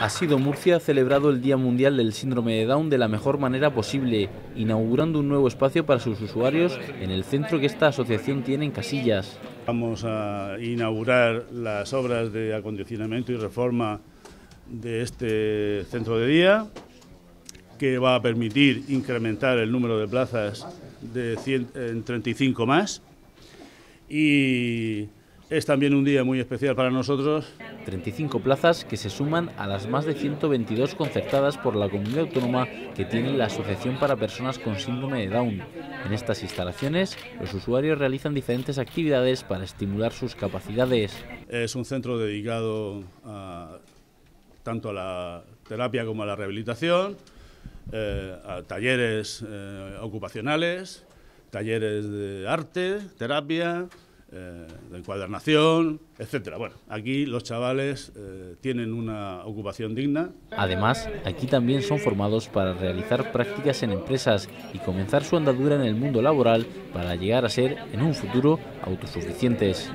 Ha sido Murcia celebrado el Día Mundial del Síndrome de Down de la mejor manera posible, inaugurando un nuevo espacio para sus usuarios en el centro que esta asociación tiene en Casillas. Vamos a inaugurar las obras de acondicionamiento y reforma de este centro de día, que va a permitir incrementar el número de plazas de 100, en 35 más. Y es también un día muy especial para nosotros. 35 plazas que se suman a las más de 122 concertadas por la comunidad autónoma que tiene la Asociación para Personas con Síndrome de Down. En estas instalaciones, los usuarios realizan diferentes actividades para estimular sus capacidades. Es un centro dedicado tanto a la terapia como a la rehabilitación, eh, a talleres eh, ocupacionales, talleres de arte, terapia, eh, de encuadernación, etcétera. Bueno, aquí los chavales eh, tienen una ocupación digna. Además, aquí también son formados para realizar prácticas en empresas y comenzar su andadura en el mundo laboral para llegar a ser en un futuro autosuficientes.